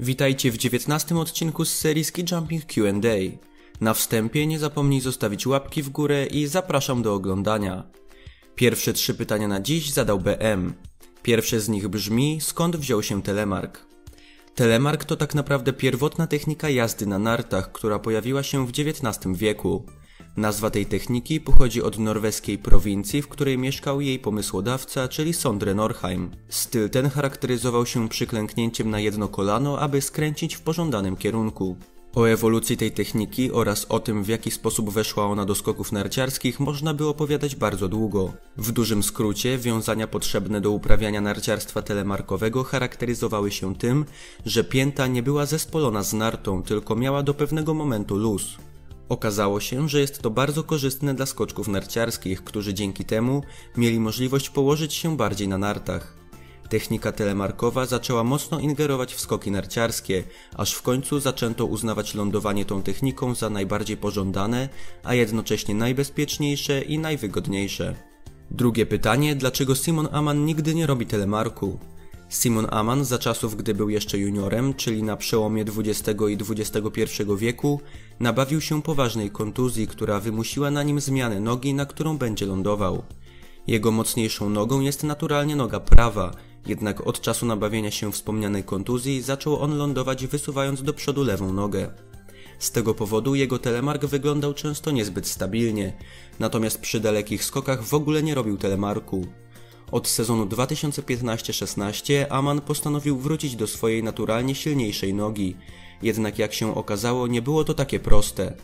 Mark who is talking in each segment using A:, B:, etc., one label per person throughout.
A: Witajcie w 19 odcinku z serii Ski Jumping Q&A. Na wstępie nie zapomnij zostawić łapki w górę i zapraszam do oglądania. Pierwsze trzy pytania na dziś zadał BM. Pierwsze z nich brzmi, skąd wziął się telemark? Telemark to tak naprawdę pierwotna technika jazdy na nartach, która pojawiła się w XIX wieku. Nazwa tej techniki pochodzi od norweskiej prowincji, w której mieszkał jej pomysłodawca, czyli Sondre Norheim. Styl ten charakteryzował się przyklęknięciem na jedno kolano, aby skręcić w pożądanym kierunku. O ewolucji tej techniki oraz o tym, w jaki sposób weszła ona do skoków narciarskich, można by opowiadać bardzo długo. W dużym skrócie, wiązania potrzebne do uprawiania narciarstwa telemarkowego charakteryzowały się tym, że pięta nie była zespolona z nartą, tylko miała do pewnego momentu luz. Okazało się, że jest to bardzo korzystne dla skoczków narciarskich, którzy dzięki temu mieli możliwość położyć się bardziej na nartach. Technika telemarkowa zaczęła mocno ingerować w skoki narciarskie, aż w końcu zaczęto uznawać lądowanie tą techniką za najbardziej pożądane, a jednocześnie najbezpieczniejsze i najwygodniejsze. Drugie pytanie, dlaczego Simon Aman nigdy nie robi telemarku? Simon Aman za czasów, gdy był jeszcze juniorem, czyli na przełomie XX i XXI wieku, nabawił się poważnej kontuzji, która wymusiła na nim zmianę nogi, na którą będzie lądował. Jego mocniejszą nogą jest naturalnie noga prawa, jednak od czasu nabawienia się wspomnianej kontuzji zaczął on lądować wysuwając do przodu lewą nogę. Z tego powodu jego telemark wyglądał często niezbyt stabilnie, natomiast przy dalekich skokach w ogóle nie robił telemarku. Od sezonu 2015-16 Aman postanowił wrócić do swojej naturalnie silniejszej nogi, jednak jak się okazało nie było to takie proste.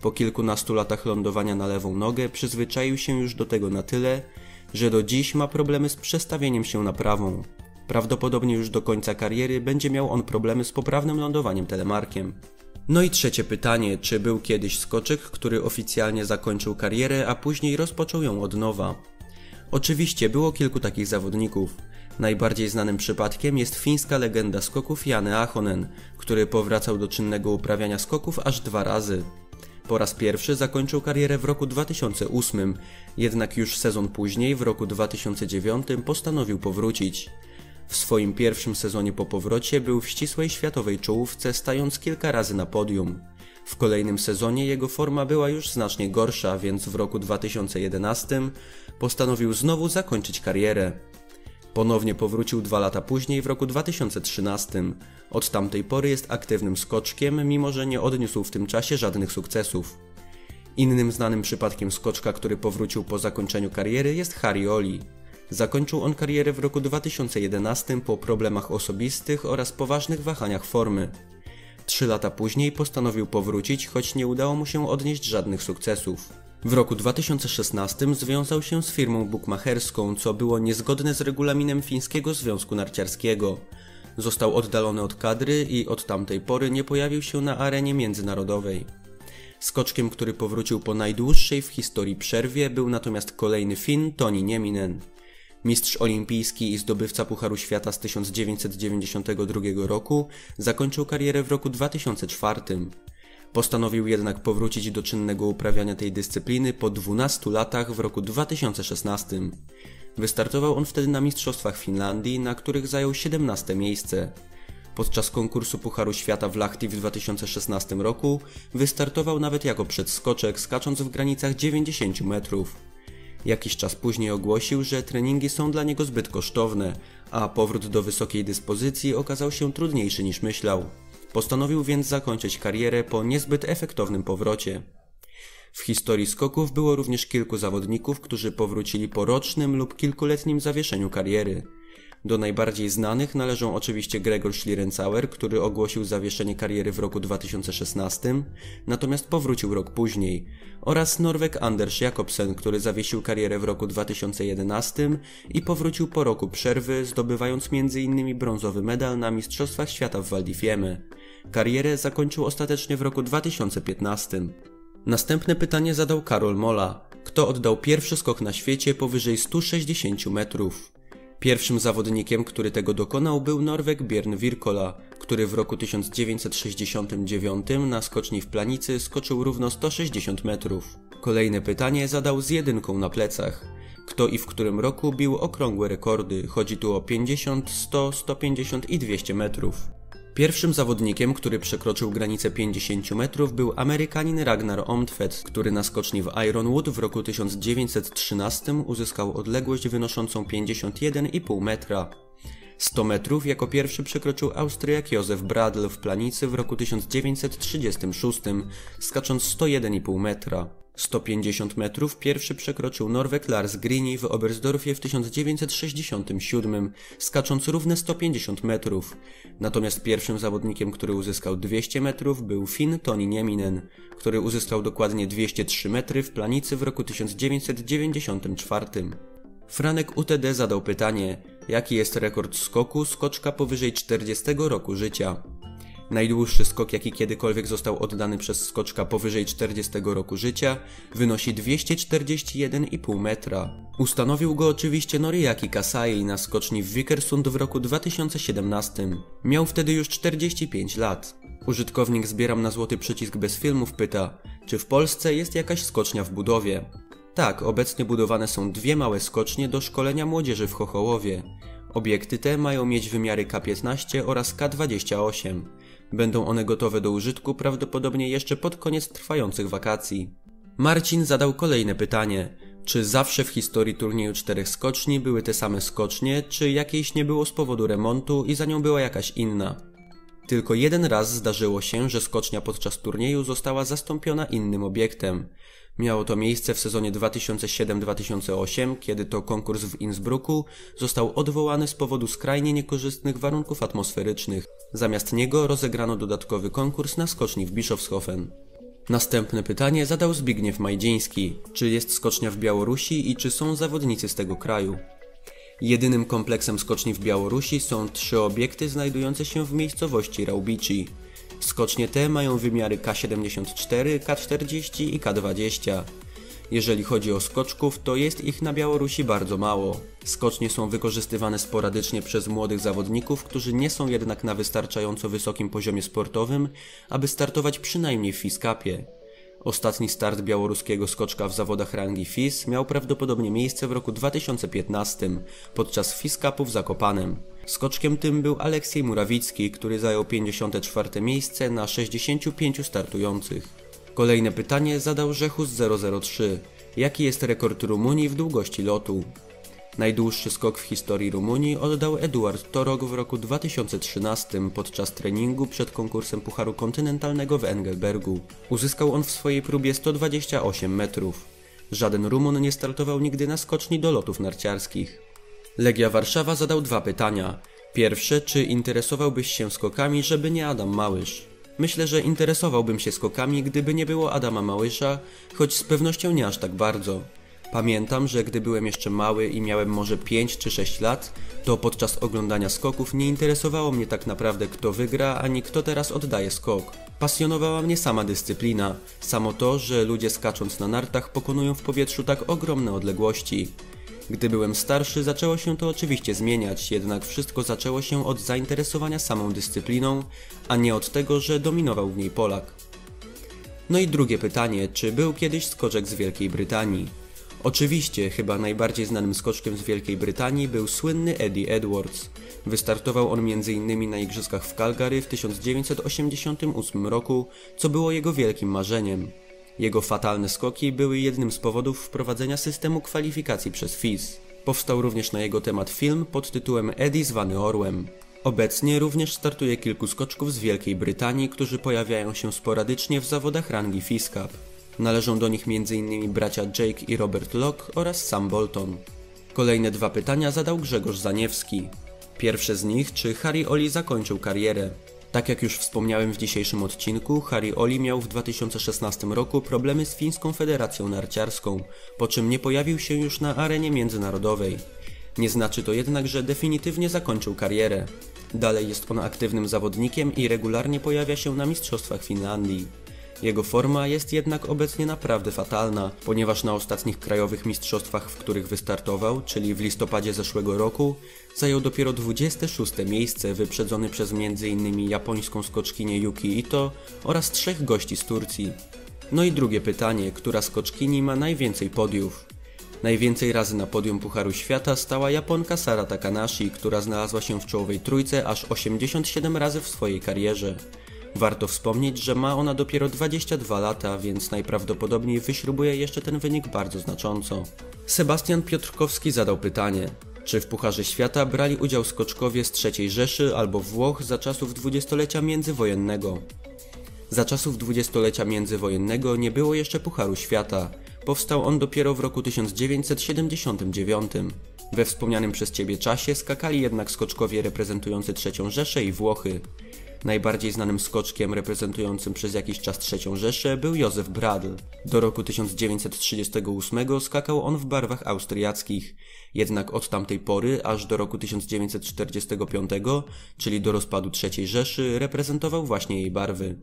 A: Po kilkunastu latach lądowania na lewą nogę przyzwyczaił się już do tego na tyle, że do dziś ma problemy z przestawieniem się na prawą. Prawdopodobnie już do końca kariery będzie miał on problemy z poprawnym lądowaniem telemarkiem. No i trzecie pytanie, czy był kiedyś skoczek, który oficjalnie zakończył karierę, a później rozpoczął ją od nowa? Oczywiście było kilku takich zawodników. Najbardziej znanym przypadkiem jest fińska legenda skoków Jane Ahonen, który powracał do czynnego uprawiania skoków aż dwa razy. Po raz pierwszy zakończył karierę w roku 2008, jednak już sezon później, w roku 2009, postanowił powrócić. W swoim pierwszym sezonie po powrocie był w ścisłej światowej czołówce, stając kilka razy na podium. W kolejnym sezonie jego forma była już znacznie gorsza, więc w roku 2011 postanowił znowu zakończyć karierę. Ponownie powrócił dwa lata później w roku 2013. Od tamtej pory jest aktywnym skoczkiem, mimo że nie odniósł w tym czasie żadnych sukcesów. Innym znanym przypadkiem skoczka, który powrócił po zakończeniu kariery jest Harry Oli. Zakończył on karierę w roku 2011 po problemach osobistych oraz poważnych wahaniach formy. Trzy lata później postanowił powrócić, choć nie udało mu się odnieść żadnych sukcesów. W roku 2016 związał się z firmą bukmacherską, co było niezgodne z regulaminem Fińskiego Związku Narciarskiego. Został oddalony od kadry i od tamtej pory nie pojawił się na arenie międzynarodowej. Skoczkiem, który powrócił po najdłuższej w historii przerwie był natomiast kolejny Fin Toni Nieminen. Mistrz olimpijski i zdobywca Pucharu Świata z 1992 roku zakończył karierę w roku 2004. Postanowił jednak powrócić do czynnego uprawiania tej dyscypliny po 12 latach w roku 2016. Wystartował on wtedy na Mistrzostwach Finlandii, na których zajął 17 miejsce. Podczas konkursu Pucharu Świata w Lahti w 2016 roku wystartował nawet jako przedskoczek, skacząc w granicach 90 metrów. Jakiś czas później ogłosił, że treningi są dla niego zbyt kosztowne, a powrót do wysokiej dyspozycji okazał się trudniejszy niż myślał. Postanowił więc zakończyć karierę po niezbyt efektownym powrocie. W historii skoków było również kilku zawodników, którzy powrócili po rocznym lub kilkuletnim zawieszeniu kariery. Do najbardziej znanych należą oczywiście Gregor Schlierenzauer, który ogłosił zawieszenie kariery w roku 2016, natomiast powrócił rok później, oraz Norweg Anders Jakobsen, który zawiesił karierę w roku 2011 i powrócił po roku przerwy, zdobywając m.in. brązowy medal na Mistrzostwach Świata w Val di Fiemme. Karierę zakończył ostatecznie w roku 2015. Następne pytanie zadał Karol Mola. Kto oddał pierwszy skok na świecie powyżej 160 metrów? Pierwszym zawodnikiem, który tego dokonał był Norweg Björn Wirkola, który w roku 1969 na skoczni w Planicy skoczył równo 160 metrów. Kolejne pytanie zadał z jedynką na plecach. Kto i w którym roku bił okrągłe rekordy? Chodzi tu o 50, 100, 150 i 200 metrów. Pierwszym zawodnikiem, który przekroczył granicę 50 metrów był Amerykanin Ragnar Omtvedt, który na skoczni w Ironwood w roku 1913 uzyskał odległość wynoszącą 51,5 metra. 100 metrów jako pierwszy przekroczył Austriak Józef Bradl w Planicy w roku 1936, skacząc 101,5 metra. 150 metrów pierwszy przekroczył Norweg Lars Grini w Oberstdorfie w 1967, skacząc równe 150 metrów. Natomiast pierwszym zawodnikiem, który uzyskał 200 metrów był Finn Toni Nieminen, który uzyskał dokładnie 203 metry w Planicy w roku 1994. Franek UTD zadał pytanie, jaki jest rekord skoku skoczka powyżej 40 roku życia. Najdłuższy skok, jaki kiedykolwiek został oddany przez skoczka powyżej 40 roku życia, wynosi 241,5 metra. Ustanowił go oczywiście Noriaki Kasai na skoczni w Vikersund w roku 2017. Miał wtedy już 45 lat. Użytkownik Zbieram na złoty przycisk bez filmów pyta, czy w Polsce jest jakaś skocznia w budowie. Tak, obecnie budowane są dwie małe skocznie do szkolenia młodzieży w Chochołowie. Obiekty te mają mieć wymiary K15 oraz K28. Będą one gotowe do użytku prawdopodobnie jeszcze pod koniec trwających wakacji. Marcin zadał kolejne pytanie. Czy zawsze w historii turnieju czterech skoczni były te same skocznie, czy jakiejś nie było z powodu remontu i za nią była jakaś inna? Tylko jeden raz zdarzyło się, że skocznia podczas turnieju została zastąpiona innym obiektem. Miało to miejsce w sezonie 2007-2008, kiedy to konkurs w Innsbrucku został odwołany z powodu skrajnie niekorzystnych warunków atmosferycznych. Zamiast niego rozegrano dodatkowy konkurs na skoczni w Bischofshofen. Następne pytanie zadał Zbigniew Majdziński. Czy jest skocznia w Białorusi i czy są zawodnicy z tego kraju? Jedynym kompleksem skoczni w Białorusi są trzy obiekty znajdujące się w miejscowości Raubici. Skocznie te mają wymiary K74, K40 i K20. Jeżeli chodzi o skoczków, to jest ich na Białorusi bardzo mało. Skocznie są wykorzystywane sporadycznie przez młodych zawodników, którzy nie są jednak na wystarczająco wysokim poziomie sportowym, aby startować przynajmniej w Fiskapie. Ostatni start białoruskiego skoczka w zawodach rangi FIS miał prawdopodobnie miejsce w roku 2015 podczas FISKapu w Zakopanem. Skoczkiem tym był Aleksiej Murawicki, który zajął 54 miejsce na 65 startujących. Kolejne pytanie zadał Rzechus 003. Jaki jest rekord Rumunii w długości lotu? Najdłuższy skok w historii Rumunii oddał Eduard Torok w roku 2013 podczas treningu przed konkursem Pucharu Kontynentalnego w Engelbergu. Uzyskał on w swojej próbie 128 metrów. Żaden Rumun nie startował nigdy na skoczni do lotów narciarskich. Legia Warszawa zadał dwa pytania. Pierwsze, czy interesowałbyś się skokami, żeby nie Adam Małysz? Myślę, że interesowałbym się skokami, gdyby nie było Adama Małysza, choć z pewnością nie aż tak bardzo. Pamiętam, że gdy byłem jeszcze mały i miałem może 5 czy 6 lat, to podczas oglądania skoków nie interesowało mnie tak naprawdę kto wygra, ani kto teraz oddaje skok. Pasjonowała mnie sama dyscyplina, samo to, że ludzie skacząc na nartach pokonują w powietrzu tak ogromne odległości. Gdy byłem starszy, zaczęło się to oczywiście zmieniać, jednak wszystko zaczęło się od zainteresowania samą dyscypliną, a nie od tego, że dominował w niej Polak. No i drugie pytanie, czy był kiedyś skoczek z Wielkiej Brytanii? Oczywiście, chyba najbardziej znanym skoczkiem z Wielkiej Brytanii był słynny Eddie Edwards. Wystartował on m.in. na igrzyskach w Calgary w 1988 roku, co było jego wielkim marzeniem. Jego fatalne skoki były jednym z powodów wprowadzenia systemu kwalifikacji przez FIS. Powstał również na jego temat film pod tytułem Eddie zwany Orłem. Obecnie również startuje kilku skoczków z Wielkiej Brytanii, którzy pojawiają się sporadycznie w zawodach rangi FIS Cup. Należą do nich m.in. bracia Jake i Robert Locke oraz Sam Bolton. Kolejne dwa pytania zadał Grzegorz Zaniewski. Pierwsze z nich, czy Harry Oli zakończył karierę? Tak jak już wspomniałem w dzisiejszym odcinku, Harry Oli miał w 2016 roku problemy z Fińską Federacją Narciarską, po czym nie pojawił się już na arenie międzynarodowej. Nie znaczy to jednak, że definitywnie zakończył karierę. Dalej jest on aktywnym zawodnikiem i regularnie pojawia się na Mistrzostwach Finlandii. Jego forma jest jednak obecnie naprawdę fatalna, ponieważ na ostatnich krajowych mistrzostwach, w których wystartował, czyli w listopadzie zeszłego roku, zajął dopiero 26 miejsce, wyprzedzony przez m.in. japońską skoczkinię Yuki Ito oraz trzech gości z Turcji. No i drugie pytanie, która skoczkini ma najwięcej podiów? Najwięcej razy na podium Pucharu Świata stała Japonka Sara Takanashi, która znalazła się w czołowej trójce aż 87 razy w swojej karierze. Warto wspomnieć, że ma ona dopiero 22 lata, więc najprawdopodobniej wyśrubuje jeszcze ten wynik bardzo znacząco. Sebastian Piotrkowski zadał pytanie, czy w Pucharze Świata brali udział skoczkowie z III Rzeszy albo Włoch za czasów dwudziestolecia międzywojennego? Za czasów dwudziestolecia międzywojennego nie było jeszcze Pucharu Świata. Powstał on dopiero w roku 1979. We wspomnianym przez Ciebie czasie skakali jednak skoczkowie reprezentujący III Rzeszę i Włochy. Najbardziej znanym skoczkiem reprezentującym przez jakiś czas III Rzeszę był Józef Bradl. Do roku 1938 skakał on w barwach austriackich, jednak od tamtej pory aż do roku 1945, czyli do rozpadu III Rzeszy, reprezentował właśnie jej barwy.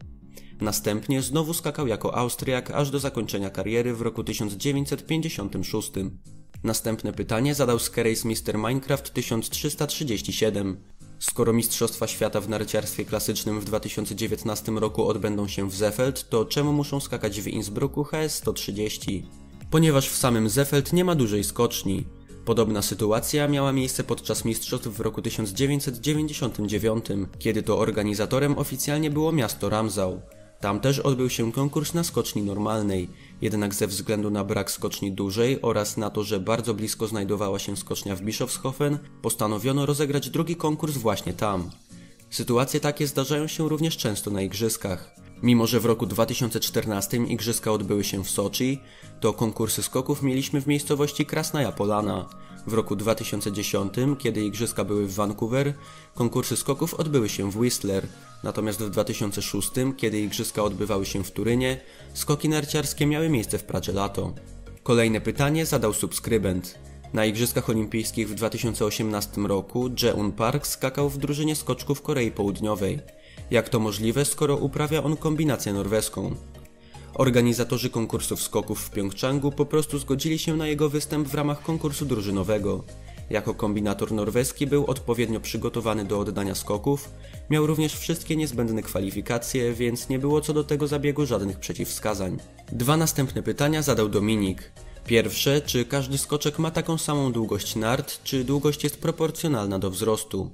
A: Następnie znowu skakał jako Austriak aż do zakończenia kariery w roku 1956. Następne pytanie zadał Skerejs Mr. Minecraft 1337. Skoro Mistrzostwa Świata w narciarstwie klasycznym w 2019 roku odbędą się w Zefeld, to czemu muszą skakać w Innsbrucku HS 130? Ponieważ w samym Zefeld nie ma dużej skoczni. Podobna sytuacja miała miejsce podczas mistrzostw w roku 1999, kiedy to organizatorem oficjalnie było miasto Ramsau. Tam też odbył się konkurs na skoczni normalnej, jednak ze względu na brak skoczni dużej oraz na to, że bardzo blisko znajdowała się skocznia w Bischofshofen, postanowiono rozegrać drugi konkurs właśnie tam. Sytuacje takie zdarzają się również często na igrzyskach. Mimo, że w roku 2014 igrzyska odbyły się w Soczi, to konkursy skoków mieliśmy w miejscowości Krasnaja Polana. W roku 2010, kiedy igrzyska były w Vancouver, konkursy skoków odbyły się w Whistler, natomiast w 2006, kiedy igrzyska odbywały się w Turynie, skoki narciarskie miały miejsce w Pradzie Lato. Kolejne pytanie zadał subskrybent. Na Igrzyskach Olimpijskich w 2018 roku Jeon Park skakał w drużynie skoczków Korei Południowej. Jak to możliwe, skoro uprawia on kombinację norweską? Organizatorzy konkursów skoków w Pjongczangu po prostu zgodzili się na jego występ w ramach konkursu drużynowego. Jako kombinator norweski był odpowiednio przygotowany do oddania skoków, miał również wszystkie niezbędne kwalifikacje, więc nie było co do tego zabiegu żadnych przeciwwskazań. Dwa następne pytania zadał Dominik. Pierwsze, czy każdy skoczek ma taką samą długość nart, czy długość jest proporcjonalna do wzrostu?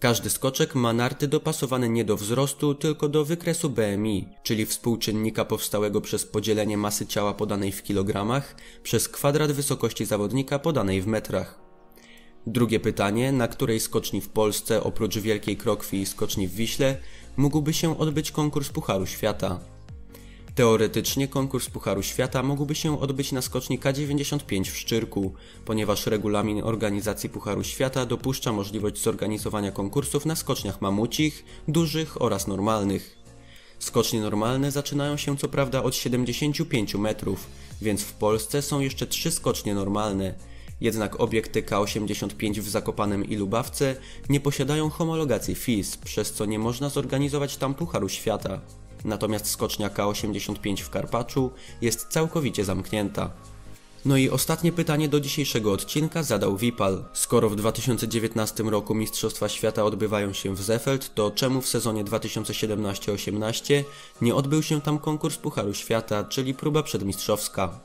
A: Każdy skoczek ma narty dopasowane nie do wzrostu, tylko do wykresu BMI, czyli współczynnika powstałego przez podzielenie masy ciała podanej w kilogramach przez kwadrat wysokości zawodnika podanej w metrach. Drugie pytanie, na której skoczni w Polsce oprócz Wielkiej Krokwi i skoczni w Wiśle mógłby się odbyć konkurs Pucharu Świata? Teoretycznie konkurs Pucharu Świata mógłby się odbyć na skoczni K95 w Szczyrku, ponieważ regulamin organizacji Pucharu Świata dopuszcza możliwość zorganizowania konkursów na skoczniach mamucich, dużych oraz normalnych. Skocznie normalne zaczynają się co prawda od 75 metrów, więc w Polsce są jeszcze trzy skocznie normalne. Jednak obiekty K85 w Zakopanem i Lubawce nie posiadają homologacji FIS, przez co nie można zorganizować tam Pucharu Świata natomiast skocznia K85 w Karpaczu jest całkowicie zamknięta. No i ostatnie pytanie do dzisiejszego odcinka zadał Wipal. Skoro w 2019 roku Mistrzostwa Świata odbywają się w Zefeld, to czemu w sezonie 2017-18 nie odbył się tam konkurs Pucharu Świata, czyli próba przedmistrzowska?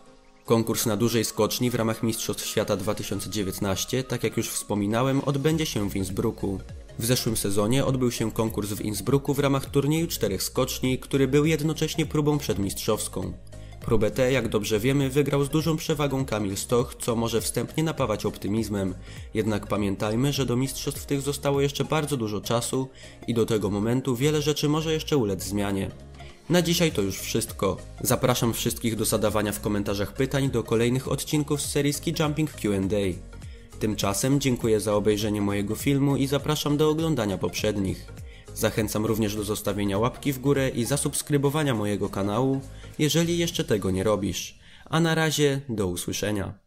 A: Konkurs na dużej skoczni w ramach Mistrzostw Świata 2019, tak jak już wspominałem, odbędzie się w Innsbrucku. W zeszłym sezonie odbył się konkurs w Innsbrucku w ramach turnieju czterech skoczni, który był jednocześnie próbą przedmistrzowską. Próbę tę, jak dobrze wiemy, wygrał z dużą przewagą Kamil Stoch, co może wstępnie napawać optymizmem. Jednak pamiętajmy, że do mistrzostw tych zostało jeszcze bardzo dużo czasu i do tego momentu wiele rzeczy może jeszcze ulec zmianie. Na dzisiaj to już wszystko. Zapraszam wszystkich do zadawania w komentarzach pytań do kolejnych odcinków z serii Ski Jumping Q&A. Tymczasem dziękuję za obejrzenie mojego filmu i zapraszam do oglądania poprzednich. Zachęcam również do zostawienia łapki w górę i zasubskrybowania mojego kanału, jeżeli jeszcze tego nie robisz. A na razie do usłyszenia.